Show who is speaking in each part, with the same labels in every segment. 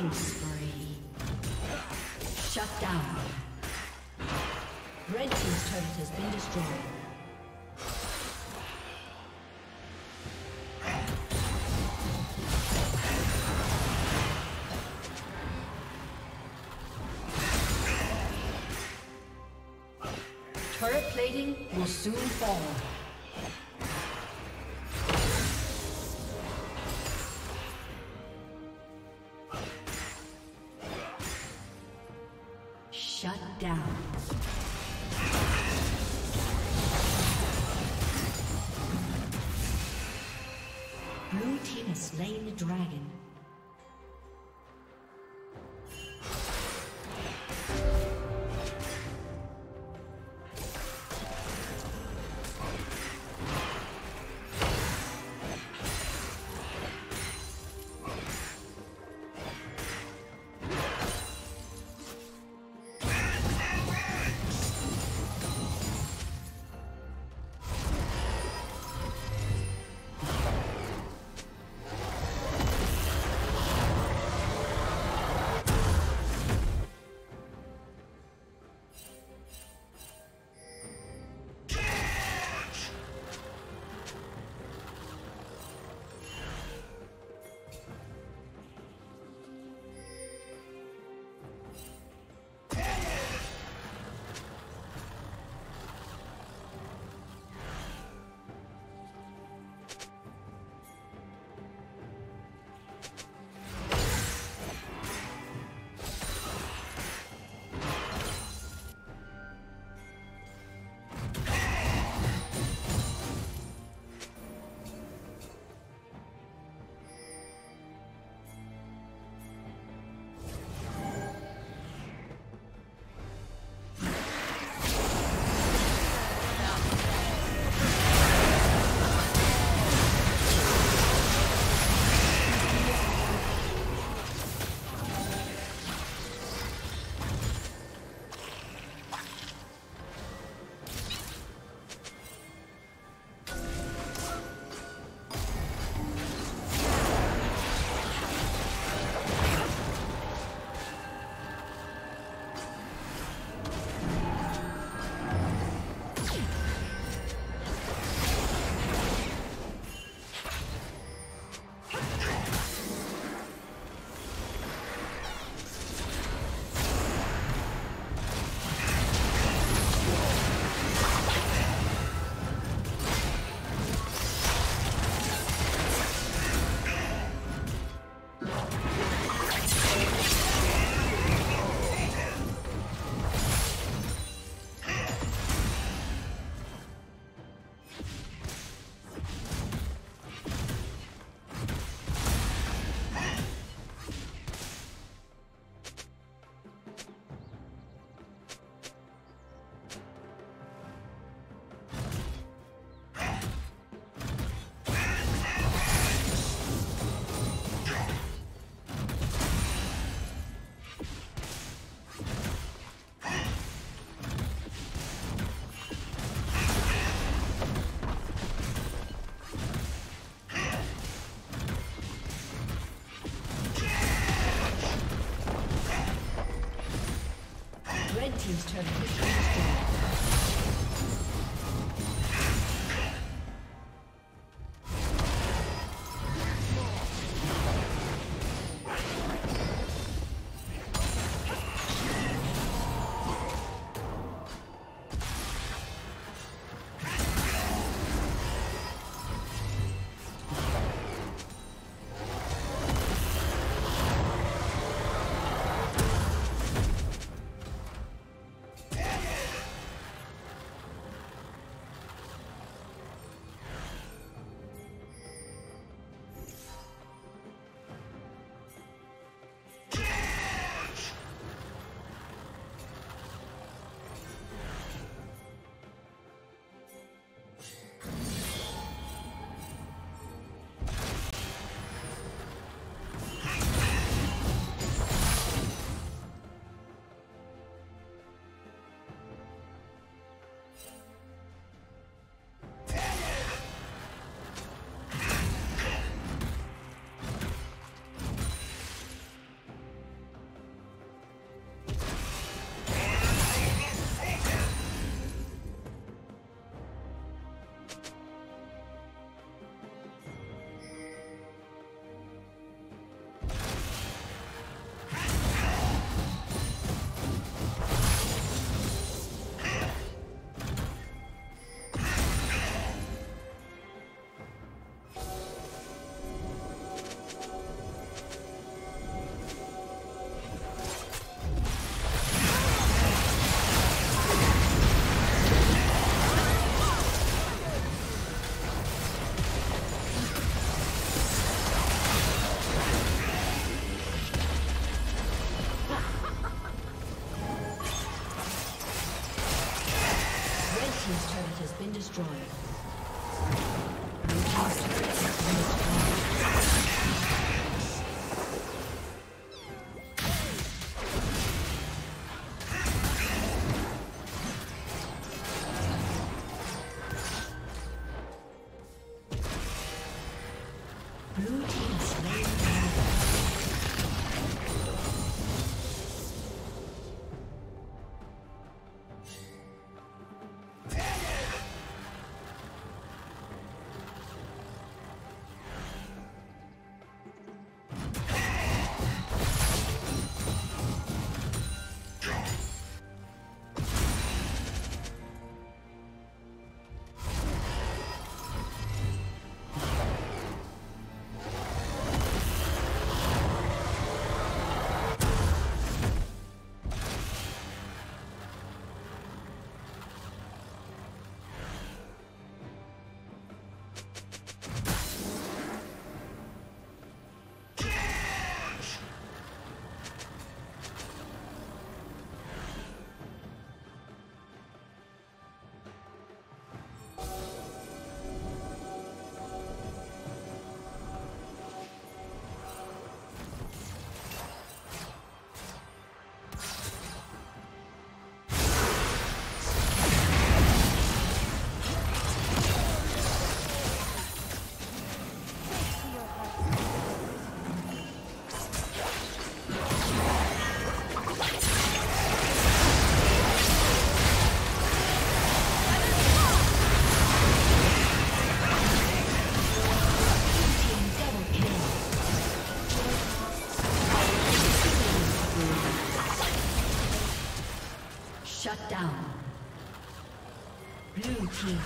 Speaker 1: Killing spree. Shut down. Red Team's turret has been destroyed. Turret plating will soon fall.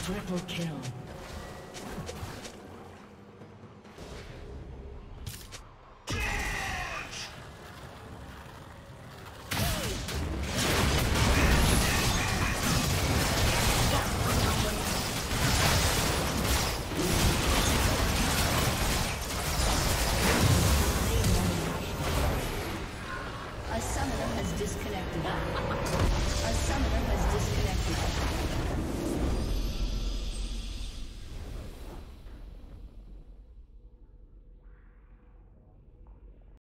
Speaker 1: Triple kill.